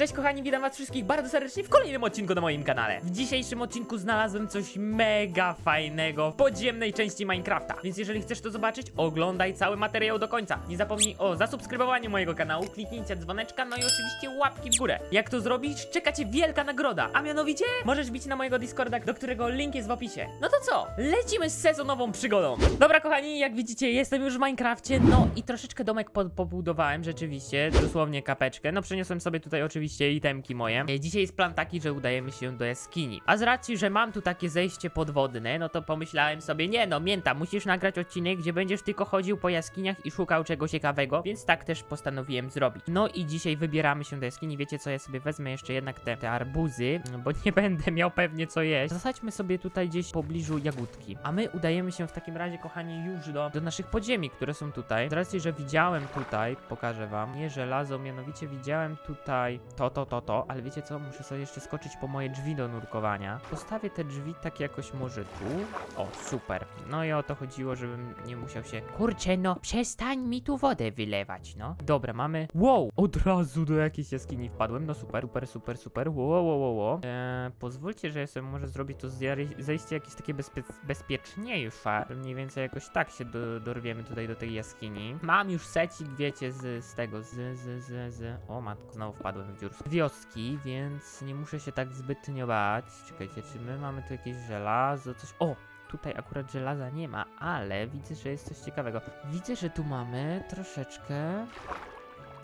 Cześć kochani, witam was wszystkich bardzo serdecznie w kolejnym odcinku na moim kanale. W dzisiejszym odcinku znalazłem coś mega fajnego w podziemnej części Minecrafta. Więc jeżeli chcesz to zobaczyć, oglądaj cały materiał do końca. Nie zapomnij o zasubskrybowaniu mojego kanału, kliknięcia dzwoneczka, no i oczywiście łapki w górę. Jak to zrobić? Czeka cię wielka nagroda, a mianowicie możesz bić na mojego Discorda, do którego link jest w opisie. No to co? Lecimy z sezonową przygodą. Dobra kochani, jak widzicie, jestem już w Minecrafcie, no i troszeczkę domek po pobudowałem, rzeczywiście, dosłownie kapeczkę. No przeniosłem sobie tutaj oczywiście itemki moje. E, Dzisiaj jest plan taki, że udajemy się do jaskini. A z racji, że mam tu takie zejście podwodne, no to pomyślałem sobie, nie no, Mięta, musisz nagrać odcinek, gdzie będziesz tylko chodził po jaskiniach i szukał czegoś ciekawego, więc tak też postanowiłem zrobić. No i dzisiaj wybieramy się do jaskini. Wiecie co, ja sobie wezmę jeszcze jednak te, te arbuzy, bo nie będę miał pewnie co jeść. Zasadźmy sobie tutaj gdzieś w pobliżu jagódki. A my udajemy się w takim razie, kochani, już do, do naszych podziemi, które są tutaj. Z racji, że widziałem tutaj, pokażę wam, nie żelazo, mianowicie widziałem tutaj to, to, to, to, ale wiecie co, muszę sobie jeszcze skoczyć po moje drzwi do nurkowania. Postawię te drzwi tak jakoś może tu. O, super. No i o to chodziło, żebym nie musiał się... Kurczę, no, przestań mi tu wodę wylewać, no. Dobra, mamy... Wow, od razu do jakiejś jaskini wpadłem, no super, super, super, super. Wow, wow, wow, wow. Eee, pozwólcie, że ja sobie może zrobić to zejście jakieś takie bezpie bezpieczniejsze. Mniej więcej jakoś tak się do, dorwiemy tutaj do tej jaskini. Mam już secik, wiecie, z, z tego, z, z, z, z... O matko, znowu wpadłem w dziurę. Wioski, więc nie muszę się tak zbytnio bać. Czekajcie, czy my mamy tu jakieś żelazo, coś... O! Tutaj akurat żelaza nie ma, ale widzę, że jest coś ciekawego. Widzę, że tu mamy troszeczkę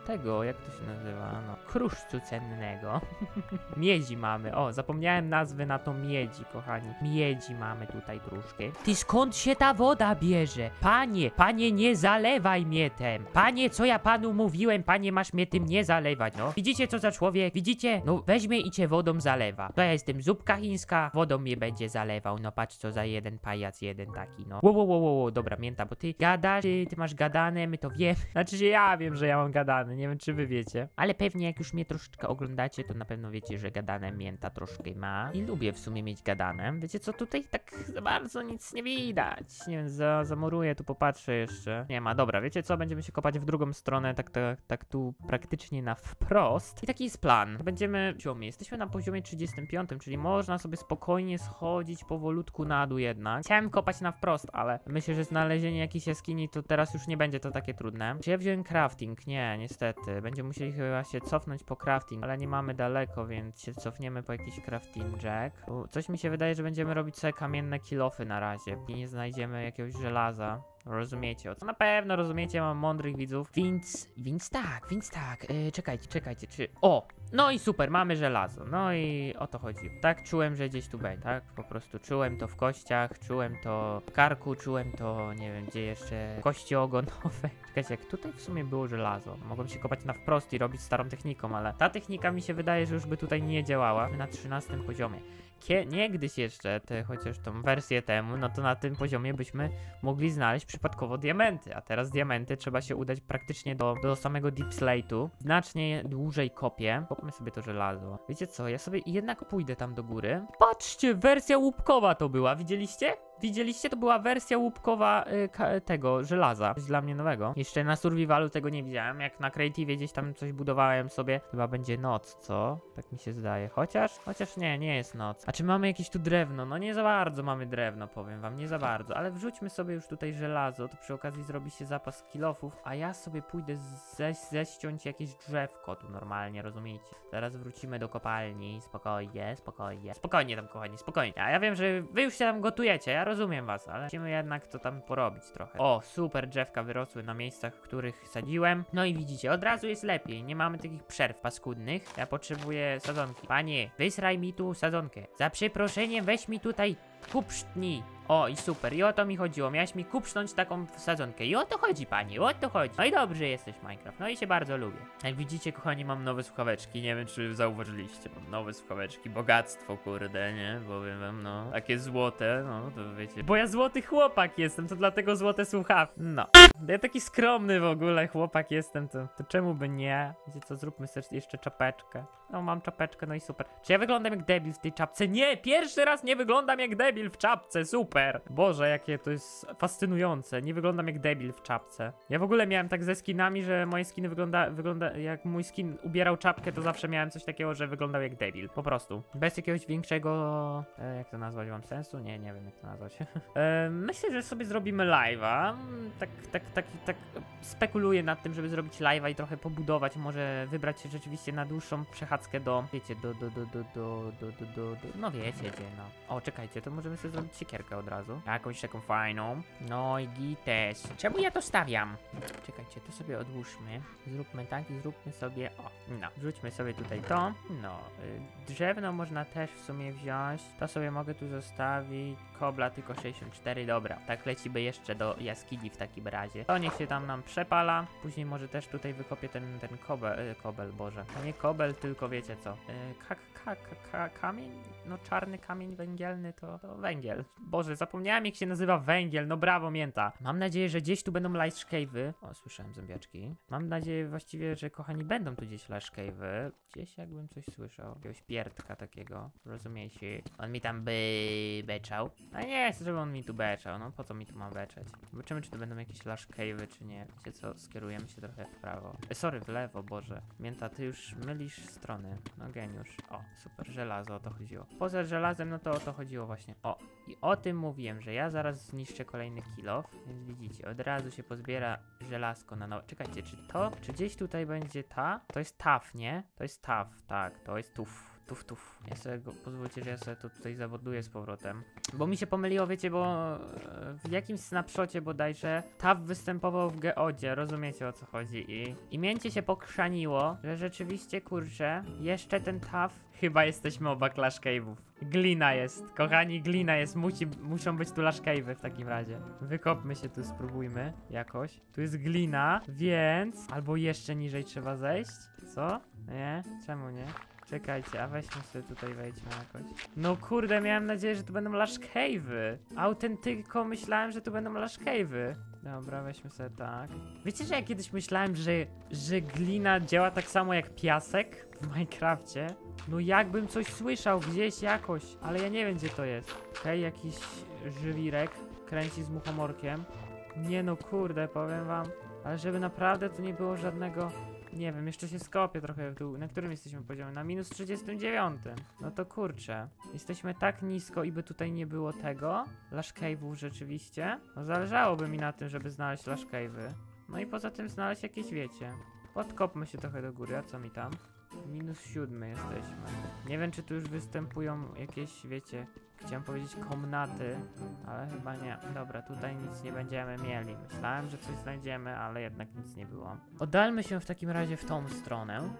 tego, jak to się nazywa, no, kruszcu cennego. miedzi mamy, o, zapomniałem nazwy na to miedzi, kochani. Miedzi mamy tutaj troszkę. Ty skąd się ta woda bierze? Panie, panie, nie zalewaj mnie tem. Panie, co ja panu mówiłem, panie, masz mnie tym nie zalewać, no. Widzicie, co za człowiek? Widzicie? No, weźmie i cię wodą zalewa. To ja jestem zupka chińska, wodą mnie będzie zalewał, no patrz, co za jeden pajac, jeden taki, no. Wo, wo, wo, wo, wo. dobra, mięta, bo ty gadasz, ty, ty masz gadane, my to wiemy. Znaczy, że ja wiem, że ja mam gadane, nie wiem, czy wy wiecie. Ale pewnie jak już mnie troszeczkę oglądacie, to na pewno wiecie, że gadane mięta troszkę ma. I lubię w sumie mieć gadane. Wiecie co, tutaj tak za bardzo nic nie widać. Nie wiem, za, zamuruję, tu popatrzę jeszcze. Nie ma, dobra, wiecie co, będziemy się kopać w drugą stronę, tak, tak, tak tu praktycznie na wprost. I taki jest plan. Będziemy poziomie, jesteśmy na poziomie 35, czyli można sobie spokojnie schodzić powolutku na dół jednak. Chciałem kopać na wprost, ale myślę, że znalezienie jakiejś jaskini to teraz już nie będzie to takie trudne. Czy ja wziąłem crafting? Nie, niestety. Będziemy musieli chyba się cofnąć po crafting, ale nie mamy daleko, więc się cofniemy po jakiś crafting jack. Coś mi się wydaje, że będziemy robić sobie kamienne kilofy na razie i nie znajdziemy jakiegoś żelaza. Rozumiecie, o co na pewno rozumiecie, mam mądrych widzów. Więc, więc tak, więc tak, yy, czekajcie, czekajcie, czy... O! No i super, mamy żelazo, no i o to chodzi. Tak czułem, że gdzieś tu będzie, tak? Po prostu czułem to w kościach, czułem to w karku, czułem to, nie wiem, gdzie jeszcze, kości ogonowe. Czekajcie, jak tutaj w sumie było żelazo, mogłem się kopać na wprost i robić starą techniką, ale ta technika mi się wydaje, że już by tutaj nie działała. Na 13 poziomie. Kie niegdyś jeszcze, te, chociaż tą wersję temu, no to na tym poziomie byśmy mogli znaleźć przypadkowo diamenty, a teraz diamenty trzeba się udać praktycznie do, do samego Deep Slate'u. Znacznie dłużej kopię. Kopmy sobie to żelazo. Wiecie co, ja sobie jednak pójdę tam do góry. Patrzcie, wersja łupkowa to była, widzieliście? Widzieliście? To była wersja łupkowa y, tego żelaza. Coś dla mnie nowego. Jeszcze na survivalu tego nie widziałem. Jak na creative gdzieś tam coś budowałem sobie. Chyba będzie noc, co? Tak mi się zdaje. Chociaż, chociaż nie, nie jest noc. A czy mamy jakieś tu drewno? No nie za bardzo mamy drewno, powiem wam. Nie za bardzo. Ale wrzućmy sobie już tutaj żelazo. To przy okazji zrobi się zapas kilofów. A ja sobie pójdę ze ześciąć jakieś drzewko tu normalnie, rozumiecie? Zaraz wrócimy do kopalni. Spokojnie, spokojnie. Spokojnie tam, kochani, spokojnie. A ja wiem, że wy już się tam gotujecie. Ja rozumiem was, ale musimy jednak to tam porobić trochę. O, super drzewka wyrosły na miejscach, w których sadziłem. No i widzicie, od razu jest lepiej. Nie mamy takich przerw paskudnych. Ja potrzebuję sadzonki. Panie, wysraj mi tu sadzonkę. Za przeproszeniem weź mi tutaj kupsznij. O, i super, i o to mi chodziło. Miałeś mi kupsznąć taką sadzonkę. I o to chodzi, panie, o to chodzi. No i dobrze jesteś, Minecraft. No i się bardzo lubię. Jak widzicie, kochani, mam nowe słuchaweczki. Nie wiem, czy zauważyliście. Mam nowe słuchaweczki. Bogactwo, kurde, nie? Powiem wam, no. Takie złote, no, to wiecie. Bo ja złoty chłopak jestem, to dlatego złote słuchawki. No. Ja taki skromny w ogóle chłopak jestem, to, to czemu by nie? Wiecie co, zróbmy sobie jeszcze czapeczkę. No, mam czapeczkę, no i super. Czy ja wyglądam jak debil w tej czapce? Nie! Pierwszy raz nie wyglądam jak debil! Debil w czapce, super! Boże, jakie to jest fascynujące. Nie wyglądam jak debil w czapce. Ja w ogóle miałem tak ze skinami, że moje skiny wygląda, wygląda jak mój skin ubierał czapkę, to zawsze miałem coś takiego, że wyglądał jak debil. Po prostu. Bez jakiegoś większego, e, jak to nazwać wam sensu? Nie, nie wiem jak to nazwać. e, myślę, że sobie zrobimy live'a. Tak, tak, tak, tak spekuluję nad tym, żeby zrobić live'a i trochę pobudować, może wybrać się rzeczywiście na dłuższą przechadzkę do, wiecie, do, do, do, do, do, do, do, do, do no wiecie gdzie, no. O, czekajcie, to możemy sobie zrobić siekierkę od razu. Jakąś taką fajną. No i gites. Czemu ja to stawiam? Czekajcie, to sobie odłóżmy. Zróbmy tak i zróbmy sobie, o, no. Wrzućmy sobie tutaj to. No, y, drzewno można też w sumie wziąć. To sobie mogę tu zostawić. Kobla tylko 64, dobra. Tak lecimy jeszcze do jaskini w takim razie. To niech się tam nam przepala. Później może też tutaj wykopię ten, ten kobel, y, kobel, boże. Nie kobel, tylko wiecie co. Y, ka, ka, ka, ka, kamień? No czarny kamień węgielny to, to węgiel. Boże, zapomniałem jak się nazywa węgiel, no brawo mięta. Mam nadzieję, że gdzieś tu będą light. O, słyszałem zombiaczki. Mam nadzieję właściwie, że kochani będą tu gdzieś light. Gdzieś jakbym coś słyszał. Jakiegoś pierdka takiego. Rozumiecie? On mi tam by beczał. A nie chcę, żeby on mi tu beczał. No po co mi tu ma beczać? Zobaczymy, czy to będą jakieś cave'y, czy nie. Wiecie co? Skierujemy się trochę w prawo. E, sorry, w lewo, Boże. Mięta, ty już mylisz strony. No geniusz. O, super, żelazo, o to chodziło. Poza żelazem, no to o to chodziło właśnie. O, i o tym mówiłem, że ja zaraz zniszczę kolejny kilof. Więc widzicie, od razu się pozbiera żelazko na nowe. Czekajcie, czy to, czy gdzieś tutaj będzie ta? To jest taf, nie? To jest taf, tak, to jest tuf. Tuf, tuf. Ja sobie go, pozwólcie, że ja sobie to tutaj zawoduję z powrotem. Bo mi się pomyliło, wiecie, bo e, w jakimś snapshocie bodajże TAF występował w Geodzie, rozumiecie o co chodzi i, i mięcie się pokrzaniło, że rzeczywiście, kurczę, jeszcze ten TAF, chyba jesteśmy oba Clash Cave'ów. Glina jest, kochani, glina jest, musi, muszą być tu Lash Cave'y w takim razie. Wykopmy się tu, spróbujmy jakoś. Tu jest glina, więc, albo jeszcze niżej trzeba zejść, co? Nie? Czemu nie? Czekajcie, a weźmy sobie tutaj wejdźmy jakoś. No kurde, miałem nadzieję, że tu będą Lash Cave'y. Autentyko myślałem, że tu będą Lash Cave'y. Dobra, weźmy sobie tak. Wiecie, że ja kiedyś myślałem, że, że glina działa tak samo jak piasek w Minecrafcie? No jakbym coś słyszał gdzieś jakoś, ale ja nie wiem gdzie to jest. Okej, jakiś żywirek kręci z muchomorkiem. Nie no kurde, powiem wam. Ale żeby naprawdę tu nie było żadnego... Nie wiem, jeszcze się skopię trochę w dół. Na którym jesteśmy poziomie? Na minus 39. No to kurczę. Jesteśmy tak nisko i by tutaj nie było tego. Lash Cave'ów rzeczywiście. No zależałoby mi na tym, żeby znaleźć Lash Cave'y. No i poza tym znaleźć jakieś, wiecie. Podkopmy się trochę do góry, a co mi tam? Minus siódmy jesteśmy. Nie wiem, czy tu już występują jakieś, wiecie, chciałem powiedzieć komnaty, ale chyba nie. Dobra, tutaj nic nie będziemy mieli. Myślałem, że coś znajdziemy, ale jednak nic nie było. Oddalmy się w takim razie w tą stronę.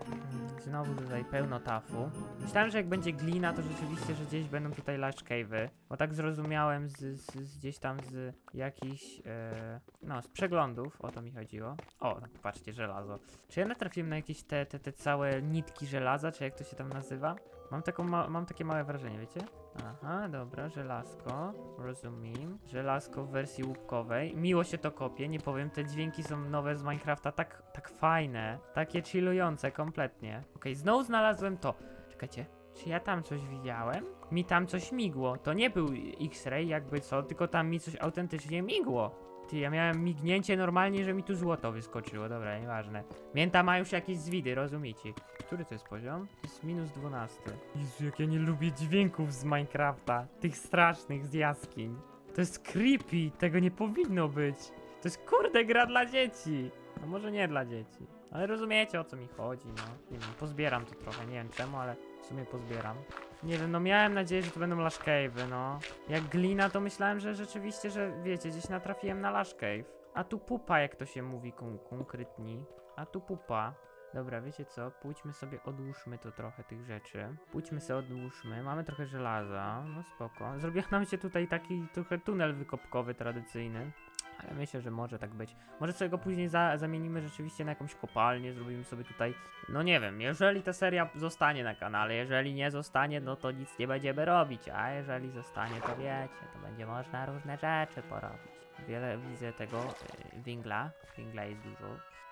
Znowu tutaj pełno tafu. Myślałem, że jak będzie glina, to rzeczywiście, że gdzieś będą tutaj lash cave'y, bo tak zrozumiałem z, z, z gdzieś tam z jakichś, e, no, z przeglądów, o to mi chodziło. O, no, patrzcie, żelazo. Czy ja natrafiłem na jakieś te, te, te całe nitki żelaza, czy jak to się tam nazywa? Mam, taką ma mam takie małe wrażenie, wiecie? Aha, dobra, żelazko, rozumiem. Żelazko w wersji łupkowej. Miło się to kopie, nie powiem, te dźwięki są nowe z Minecrafta, tak, tak fajne, takie chillujące kompletnie. Okej, znowu znalazłem to. Czekajcie, czy ja tam coś widziałem? Mi tam coś migło. To nie był X-ray, jakby co, tylko tam mi coś autentycznie migło. Ty, ja miałem mignięcie normalnie, że mi tu złoto wyskoczyło. Dobra, nieważne. Mięta ma już jakieś zwidy, rozumiecie? Który to jest poziom? To jest minus 12. Jezu, jak ja nie lubię dźwięków z Minecrafta. Tych strasznych z jaskiń. To jest creepy, tego nie powinno być. To jest kurde gra dla dzieci. No może nie dla dzieci. Ale rozumiecie o co mi chodzi, no. Nie wiem, pozbieram to trochę, nie wiem czemu, ale w sumie pozbieram. Nie wiem, no miałem nadzieję, że to będą Lash Cave'y, no. Jak glina, to myślałem, że rzeczywiście, że wiecie, gdzieś natrafiłem na Lash Cave. A tu pupa, jak to się mówi kon konkretni. A tu pupa. Dobra, wiecie co? Pójdźmy sobie, odłóżmy to trochę tych rzeczy. Pójdźmy sobie, odłóżmy. Mamy trochę żelaza, no spoko. Zrobił nam się tutaj taki trochę tunel wykopkowy tradycyjny. Ale myślę, że może tak być. Może sobie go później za zamienimy rzeczywiście na jakąś kopalnię, zrobimy sobie tutaj, no nie wiem, jeżeli ta seria zostanie na kanale, jeżeli nie zostanie, no to nic nie będziemy robić, a jeżeli zostanie, to wiecie, to będzie można różne rzeczy porobić. Wiele widzę tego e, węgla. Węgla jest dużo.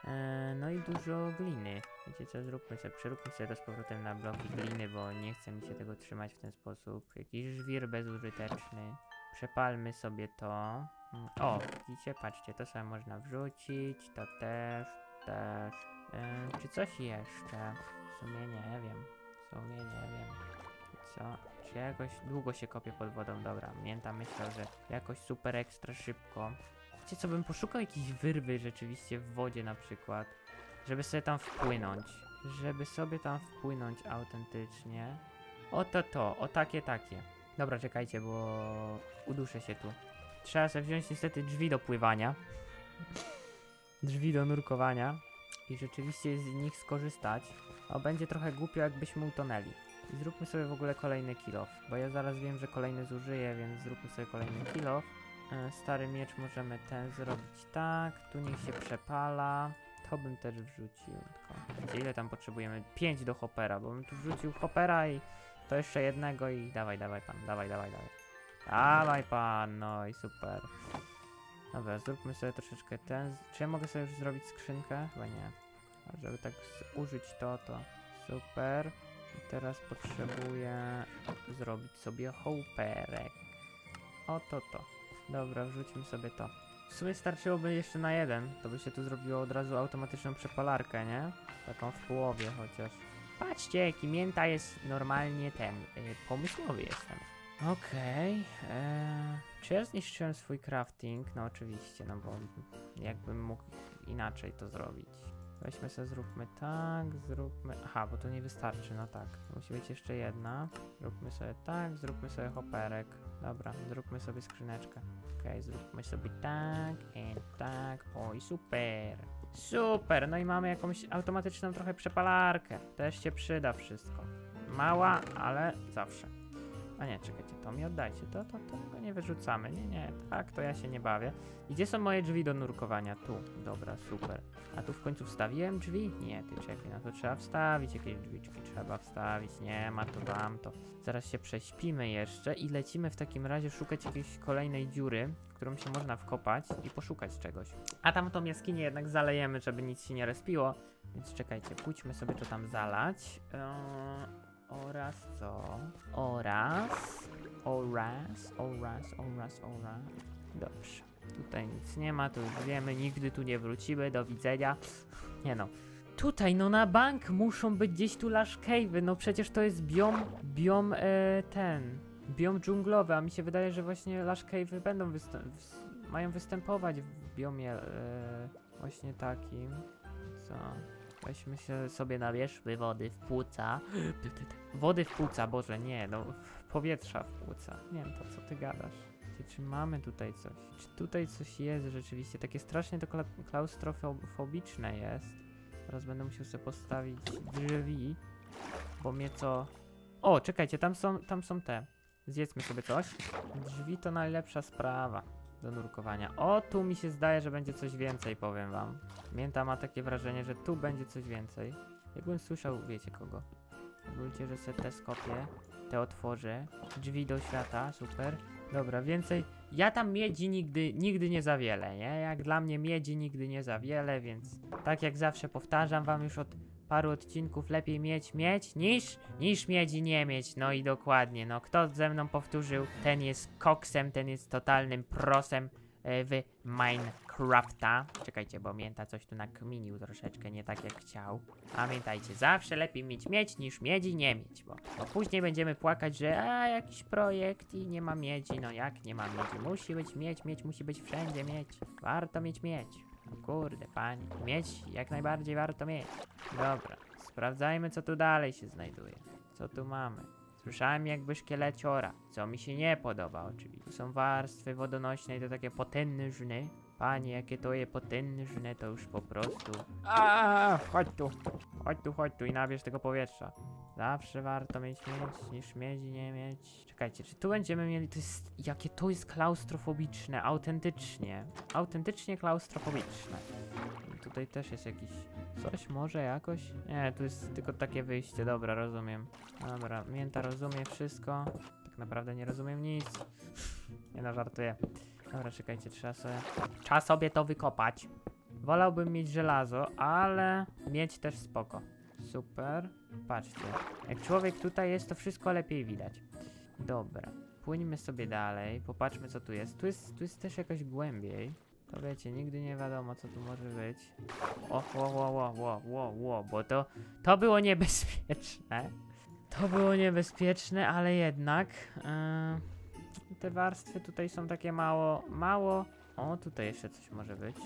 E, no i dużo gliny. Wiecie co, zróbmy sobie, przeróbmy sobie to z powrotem na bloki gliny, bo nie chce mi się tego trzymać w ten sposób. Jakiś żwir bezużyteczny. Przepalmy sobie to. O, widzicie, patrzcie, to sobie można wrzucić, to też, też. E, czy coś jeszcze? W sumie nie wiem. W sumie nie wiem. Co? Czy jakoś długo się kopie pod wodą? Dobra, mięta myślał, że jakoś super ekstra szybko. Wiecie co, bym poszukał jakiejś wyrwy rzeczywiście w wodzie na przykład, żeby sobie tam wpłynąć. Żeby sobie tam wpłynąć autentycznie. Oto to, o takie, takie. Dobra, czekajcie, bo uduszę się tu. Trzeba sobie wziąć niestety drzwi do pływania. Drzwi do nurkowania. I rzeczywiście z nich skorzystać. A będzie trochę głupio, jakbyśmy utonęli. I zróbmy sobie w ogóle kolejny kilof, bo ja zaraz wiem, że kolejny zużyję, więc zróbmy sobie kolejny kilof. E, Stary miecz możemy ten zrobić tak, tu niech się przepala. To bym też wrzucił. Tylko ile tam potrzebujemy? 5 do hopera, bo bym tu wrzucił hopera i to jeszcze jednego i dawaj, dawaj pan, dawaj, dawaj, dawaj. Dawaj pan, no i super. Dobra, zróbmy sobie troszeczkę ten. Czy ja mogę sobie już zrobić skrzynkę? Chyba nie. A żeby tak użyć to, to super. I teraz potrzebuję zrobić sobie hoperek. Oto to. Dobra, wrzućmy sobie to. W sumie starczyłoby jeszcze na jeden. To by się tu zrobiło od razu automatyczną przepalarkę, nie? Taką w połowie chociaż. Patrzcie, jaki mięta jest normalnie ten. Yy, pomysłowy jestem. Okej. eee, czy ja zniszczyłem swój crafting? No oczywiście, no bo jakbym mógł inaczej to zrobić. Weźmy sobie, zróbmy tak, zróbmy... Aha, bo to nie wystarczy, no tak. Musi być jeszcze jedna. Zróbmy sobie tak, zróbmy sobie hoperek. Dobra, zróbmy sobie skrzyneczkę. Okej, zróbmy sobie tak i tak. Oj, super. Super, no i mamy jakąś automatyczną trochę przepalarkę. Też się przyda wszystko. Mała, ale zawsze. A nie, czekajcie, to mi oddajcie. To, to, to nie wyrzucamy. Nie, nie, tak, to ja się nie bawię. I Gdzie są moje drzwi do nurkowania? Tu. Dobra, super. A tu w końcu wstawiłem drzwi? Nie, ty czekaj, no to trzeba wstawić jakieś drzwiczki, trzeba wstawić, nie ma to tamto. Zaraz się prześpimy jeszcze i lecimy w takim razie szukać jakiejś kolejnej dziury, którą się można wkopać i poszukać czegoś. A tam tą jaskinię jednak zalejemy, żeby nic się nie respiło, więc czekajcie, pójdźmy sobie to tam zalać. Eee, oraz co? Oraz, oraz, oraz, oraz, oraz. Dobrze. Tutaj nic nie ma, tu już wiemy, nigdy tu nie wrócimy, do widzenia. Nie no. Tutaj, no na bank muszą być gdzieś tu Lush Cave'y, no przecież to jest biom, biom e, ten, biom dżunglowy, a mi się wydaje, że właśnie Lush Cave'y będą mają występować w biomie e, właśnie takim. Co? Weźmy się sobie nabierzmy wody w płuca. Wody w płuca, Boże, nie, no powietrza w płuca. Nie wiem, to co ty gadasz. Czy, mamy tutaj coś? Czy tutaj coś jest rzeczywiście? Takie strasznie to kla- klaustrofobiczne jest. Teraz będę musiał sobie postawić drzwi, bo mnie co... O, czekajcie, tam są, tam są te. Zjedzmy sobie coś. Drzwi to najlepsza sprawa do nurkowania. O, tu mi się zdaje, że będzie coś więcej, powiem wam. Mięta ma takie wrażenie, że tu będzie coś więcej. Jakbym słyszał, wiecie kogo. Pozwólcie, że se te skopię, te otworzę. Drzwi do świata, super. Dobra, więcej. Ja tam miedzi nigdy, nigdy nie za wiele, nie? Jak dla mnie miedzi nigdy nie za wiele, więc tak jak zawsze powtarzam wam już od paru odcinków, lepiej mieć mieć niż, niż miedzi nie mieć. No i dokładnie, no kto ze mną powtórzył, ten jest koksem, ten jest totalnym prosem e, w Minecrafta. Czekajcie, bo Mięta coś tu nakminił troszeczkę, nie tak jak chciał. Pamiętajcie, zawsze lepiej mieć mieć niż miedzi nie mieć, bo, bo później będziemy płakać, że a jakiś projekt i nie ma miedzi. No jak nie ma miedzi? Musi być miedź, miedź musi być wszędzie miedź. Warto mieć miedź. Kurde, panie. Miedź jak najbardziej warto mieć. Dobra, sprawdzajmy co tu dalej się znajduje. Co tu mamy? Słyszałem jakby szkieleciora, co mi się nie podoba oczywiście. Tu są warstwy wodonośne i to takie potężne. Panie, jakie to je potężne, to już po prostu... A, chodź tu, chodź tu, chodź tu i nabierz tego powietrza. Zawsze warto mieć mieć, niż miedzi nie mieć. Czekajcie, czy tu będziemy mieli... To jest... Jakie to jest klaustrofobiczne, autentycznie. Autentycznie klaustrofobiczne. I Tutaj też jest jakiś... Coś może jakoś? Nie, tu jest tylko takie wyjście, dobra, rozumiem. Dobra, Mięta rozumie wszystko. Tak naprawdę nie rozumiem nic. Nie no, żartuję. Dobra, czekajcie, trzeba sobie... Trzeba sobie to wykopać. Wolałbym mieć żelazo, ale mieć też spoko. Super. Patrzcie. Jak człowiek tutaj jest, to wszystko lepiej widać. Dobra. Płyńmy sobie dalej. Popatrzmy, co tu jest. Tu jest, tu jest też jakoś głębiej. To wiecie, nigdy nie wiadomo, co tu może być. O, ło, ło, ło, ło, bo to, to było niebezpieczne. To było niebezpieczne, ale jednak yy, te warstwy tutaj są takie mało, mało. O, tutaj jeszcze coś może być.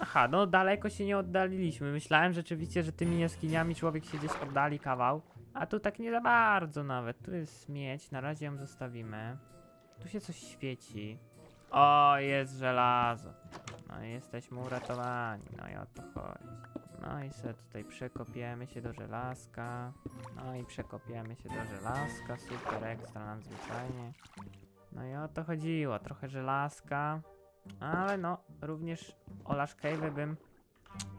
Aha, no daleko się nie oddaliliśmy. Myślałem rzeczywiście, że tymi jaskiniami człowiek się gdzieś oddali kawał. A tu tak nie za bardzo nawet. Tu jest miedź, na razie ją zostawimy. Tu się coś świeci. O, jest żelazo. No jesteśmy uratowani. No i o to chodzi. No i sobie tutaj przekopiemy się do żelazka. No i przekopiemy się do żelazka. Super, ekstra nadzwyczajnie. No i o to chodziło. Trochę żelazka. Ale no, również o Lash Cave'y bym...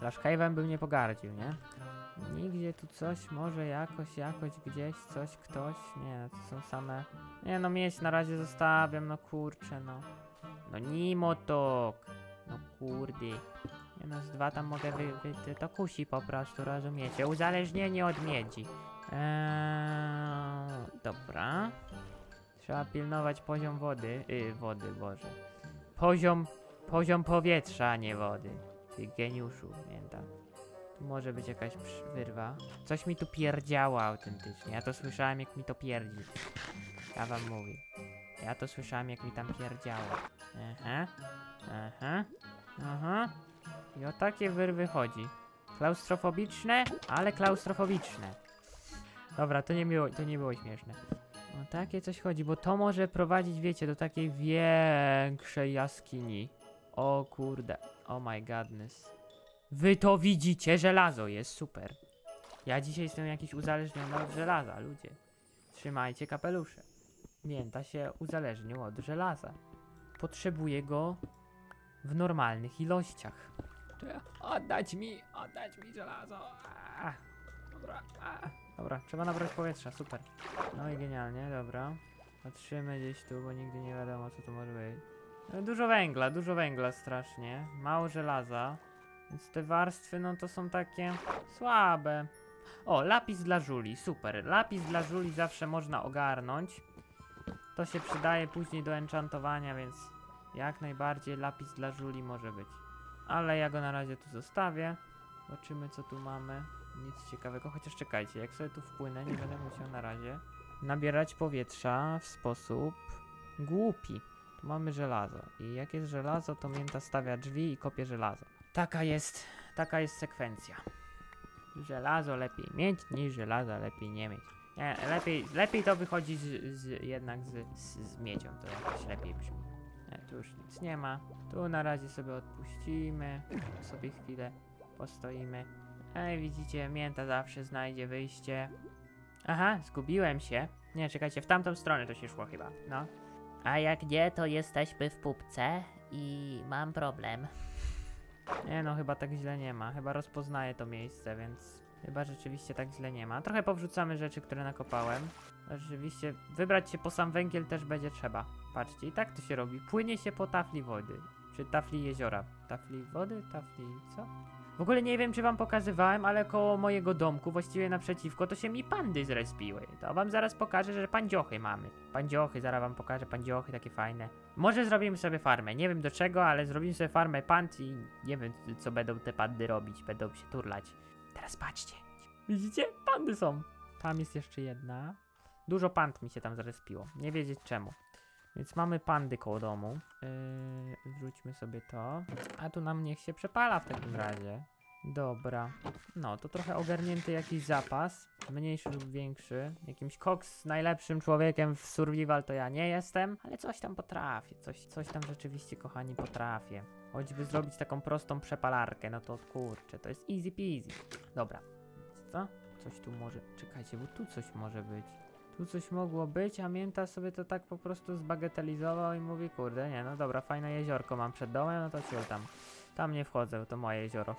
Lash Cave'em bym nie pogardził, nie? Nigdzie tu coś, może jakoś, jakoś gdzieś, coś, ktoś. Nie, no, to są same... Nie no, mieć na razie zostawiam, no kurczę, no. No Nimotok. No kurde. Nie no, z dwa tam mogę wy, wy, to kusi po prostu, rozumiecie? Uzależnienie od miedzi. Eee, dobra. Trzeba pilnować poziom wody. Yy, wody, Boże. Poziom, poziom powietrza, a nie wody. Ty geniuszu, pamiętam. Tu może być jakaś wyrwa. Coś mi tu pierdziało autentycznie. Ja to słyszałem, jak mi to pierdzi. Ja wam mówię. Ja to słyszałem, jak mi tam pierdziało. Aha, aha, aha. I o takie wyrwy chodzi. Klaustrofobiczne, ale klaustrofobiczne. Dobra, to nie było, to nie było śmieszne. O takie coś chodzi, bo to może prowadzić, wiecie, do takiej większej jaskini. O kurde, oh my godness. Wy to widzicie, żelazo jest super. Ja dzisiaj jestem jakiś uzależniony od żelaza, ludzie. Trzymajcie kapelusze. Mięta się uzależnił od żelaza. Potrzebuję go w normalnych ilościach. Oddać mi, oddać mi żelazo. A, dobra, a. dobra, trzeba nabrać powietrza, super. No i genialnie, dobra. Patrzymy gdzieś tu, bo nigdy nie wiadomo co tu może być. No, Dużo węgla, dużo węgla strasznie. Mało żelaza. Więc te warstwy, no to są takie słabe. O, lapis dla żuli, super. Lapis dla żuli zawsze można ogarnąć. To się przydaje później do enchantowania, więc jak najbardziej lapis dla żuli może być. Ale ja go na razie tu zostawię. Zobaczymy co tu mamy. Nic ciekawego, chociaż czekajcie, jak sobie tu wpłynę, nie będę musiał na razie nabierać powietrza w sposób głupi. Tu mamy żelazo i jak jest żelazo, to mięta stawia drzwi i kopie żelazo. Taka jest, taka jest sekwencja. Żelazo lepiej mieć niż żelaza lepiej nie mieć. Nie, lepiej, lepiej to wychodzi z, z, jednak z, z, z miedzią, to jakoś lepiej brzmi. Nie, tu już nic nie ma. Tu na razie sobie odpuścimy. Sobie chwilę postoimy. Ej, widzicie, mięta zawsze znajdzie wyjście. Aha, zgubiłem się. Nie, czekajcie, w tamtą stronę to się szło chyba, no. A jak nie, to jesteśmy w pupce i mam problem. Nie no, chyba tak źle nie ma. Chyba rozpoznaję to miejsce, więc chyba rzeczywiście tak źle nie ma. Trochę powrzucamy rzeczy, które nakopałem. Rzeczywiście, wybrać się po sam węgiel też będzie trzeba. Patrzcie, i tak to się robi. Płynie się po tafli wody. Czy tafli jeziora. Tafli wody? Tafli co? W ogóle nie wiem, czy wam pokazywałem, ale koło mojego domku, właściwie naprzeciwko, to się mi pandy zrespiły. To wam zaraz pokażę, że pandziochy mamy. Pandziochy, zaraz wam pokażę pandziochy, takie fajne. Może zrobimy sobie farmę, nie wiem do czego, ale zrobimy sobie farmę pand i nie wiem, co będą te pandy robić, będą się turlać. Teraz patrzcie. Widzicie? Pandy są. Tam jest jeszcze jedna. Dużo pand mi się tam zrespiło. Nie wiedzieć czemu. Więc mamy pandy koło domu. Yy, wrzućmy sobie to. A tu nam niech się przepala w takim razie. Dobra. No, to trochę ogarnięty jakiś zapas. Mniejszy lub większy. Jakimś koks najlepszym człowiekiem w survival to ja nie jestem. Ale coś tam potrafię. Coś, coś tam rzeczywiście, kochani, potrafię. Choćby zrobić taką prostą przepalarkę, no to kurczę, to jest easy peasy. Dobra. Co? Coś tu może... Czekajcie, bo tu coś może być. Tu coś mogło być, a Mięta sobie to tak po prostu zbagatelizował i mówi, kurde, nie, no dobra, fajne jeziorko mam przed domem, no to ciul tam. Tam nie wchodzę, bo to moje jezioro.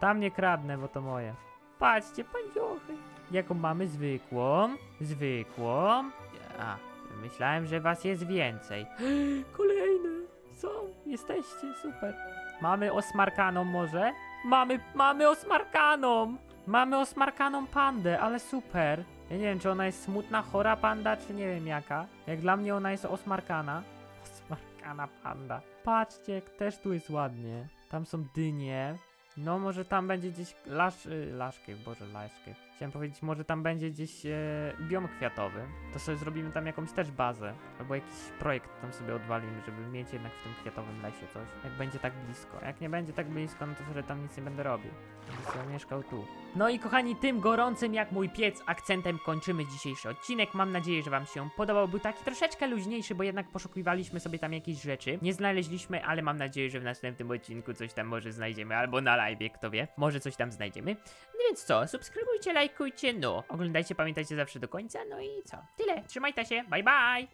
Tam nie kradnę, bo to moje. Patrzcie, pandziochy. Jaką mamy zwykłą? Zwykłą. A, myślałem, że was jest więcej. Kolejne. są, jesteście, super. Mamy osmarkaną może? Mamy, mamy osmarkaną! Mamy osmarkaną pandę, ale super. Ja nie wiem, czy ona jest smutna, chora panda, czy nie wiem jaka. Jak dla mnie ona jest osmarkana. Osmarkana panda. Patrzcie, jak też tu jest ładnie. Tam są dynie. No, może tam będzie gdzieś lasz, y, laszkiew, boże, laszkiew. Chciałem powiedzieć, może tam będzie gdzieś e, biom kwiatowy. To sobie zrobimy tam jakąś też bazę. Albo jakiś projekt tam sobie odwalimy, żeby mieć jednak w tym kwiatowym lesie coś. Jak będzie tak blisko. Jak nie będzie tak blisko, no to sobie tam nic nie będę robił. Będę sobie mieszkał tu. No i kochani, tym gorącym jak mój piec akcentem kończymy dzisiejszy odcinek. Mam nadzieję, że wam się podobał. Był taki troszeczkę luźniejszy, bo jednak poszukiwaliśmy sobie tam jakieś rzeczy. Nie znaleźliśmy, ale mam nadzieję, że w następnym odcinku coś tam może znajdziemy. Albo na live, kto wie. Może coś tam znajdziemy. No więc co, subskrybujcie, lajkujcie, no. Oglądajcie, pamiętajcie zawsze do końca, no i co? Tyle, trzymajcie się, bye bye!